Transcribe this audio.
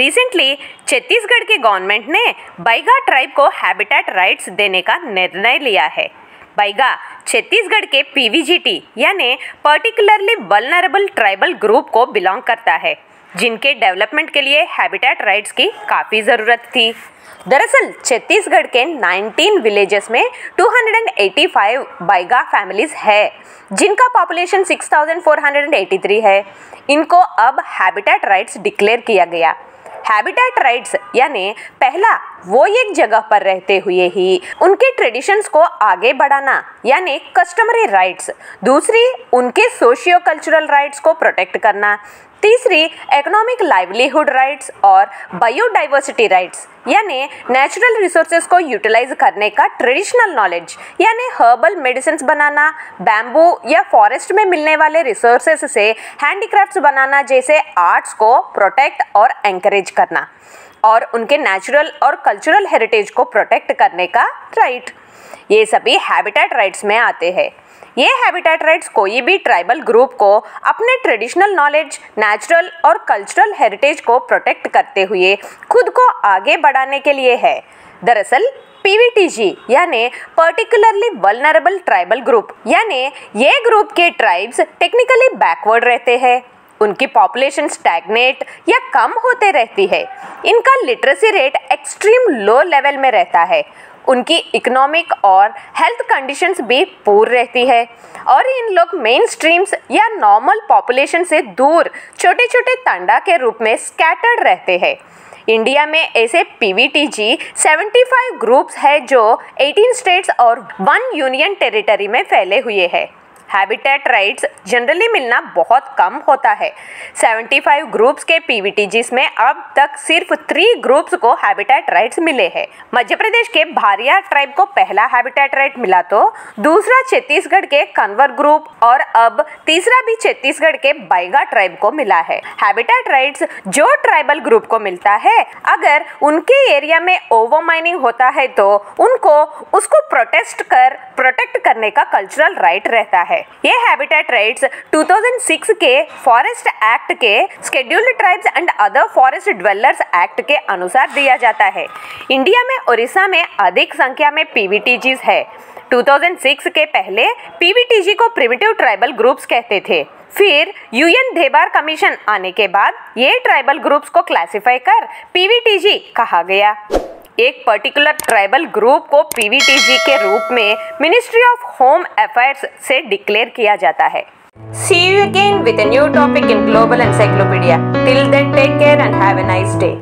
Recently Chhattisgarh के government ने Baiga tribe को हैबिटेट राइट्स देने का निर्णय लिया है। बैगा छत्तीसगढ़ के पीवीजीटी यानी पर्टिकुलरली वल्नरेबल ट्राइबल ग्रुप को बिलोंग करता है जिनके डेवलपमेंट के लिए हैबिटेट राइट्स की काफ़ी ज़रूरत थी। दरअसल छत्तीसगढ़ के 19 विलेजेस में 285 बैगा फैमिलीज़ है जिनका पॉपुलेशन 6,483 है। इनको अब हैबिटेट राइट्स डिक्लेयर किया गया। हैबिटेट राइट्स यानी पहला वो एक जगह पर रहते हुए ही उनके ट्रेडिशंस को आगे बढ़ाना, यानी कस्टमरी राइट्स दूसरी, उनके सोशियो कल्चरल राइट्स को प्रोटेक्ट करना। तीसरी इकोनॉमिक लाइवलीहुड राइट्स और बायोडाइवर्सिटी राइट्स यानी नेचुरल रिसोर्सेज को यूटिलाइज करने का ट्रेडिशनल नॉलेज यानी हर्बल मेडिसिन बनाना बैम्बू या फॉरेस्ट में मिलने वाले रिसोर्सेज से हैंडीक्राफ्ट्स बनाना जैसे आर्ट्स को प्रोटेक्ट और एंकरेज करना। और उनके नेचुरल और कल्चरल हेरिटेज को प्रोटेक्ट करने का राइट ये सभी हैबिटेट राइट्स में आते हैं। ये हैबिटेट राइट्स कोई भी ट्राइबल ग्रुप को अपने ट्रेडिशनल नॉलेज नेचुरल और कल्चरल हेरिटेज को प्रोटेक्ट करते हुए खुद को आगे बढ़ाने के लिए है। दरअसल पीवीटीजी यानी पर्टिकुलरली वल्नरेबल ट्राइबल ग्रुप यानी ये ग्रुप के ट्राइब्स टेक्निकली बैकवर्ड रहते हैं। उनकी पॉपुलेशन स्टैगनेट या कम होते रहती है। इनका literacy rate extreme low level में रहता है। उनकी इकोनॉमिक और हेल्थ कंडीशंस भी पूर रहती है। और इन लोग मेन स्ट्रीम्स या नॉर्मल पॉपुलेशन से दूर छोटे छोटे तंडा के रूप में स्कैटर्ड रहते हैं। इंडिया में ऐसे पीवीटीजी 75 ग्रुप्स है जो 18 स्टेट्स और वन यूनियन टेरिटरी में फैले हुए हैं। हैबिटेट राइट्स जनरली मिलना बहुत कम होता है। 75 ग्रुप्स के पीवीटीजीस में अब तक सिर्फ़ थ्री ग्रुप्स को हैबिटेट राइट्स मिले हैं। मध्य प्रदेश के भारिया ट्राइब को पहला हैबिटेट राइट मिला तो दूसरा छत्तीसगढ़ के कन्वर ग्रुप और अब तीसरा भी छत्तीसगढ़ के बैगा ट्राइब को मिला है। हैबिटेट राइट्स जो ट्राइबल ग्रुप को मिलता है, अगर उनके एरिया में ओवर माइनिंग होता है तो उनको, उसको प्रोटेस्ट कर प्रोटेक्ट करने का कल्चरल राइट रहता है। ये हैबिटेट राइट्स 2006 के फॉरेस्ट एक्ट के scheduled tribes and other forest dwellers act के अनुसार दिया जाता है। इंडिया में ओडिशा में अधिक संख्या में पीवीटीजीज है। 2006 के पहले पीवीटीजी को प्रिमिटिव ट्राइबल ग्रुप्स कहते थे। फिर यूएन देबार कमीशन आने के बाद ये ट्राइबल ग्रुप्स को क्लासिफाई कर पीवीटीजी कहा गया। एक पर्टिकुलर ट्राइबल ग्रुप को पीवीटीजी के रूप में मिनिस्ट्री ऑफ़ होम अफेयर्स से डिक्लेयर किया जाता है See you again with a new topic in Global Encyclopedia. Till then, take care and have a nice day.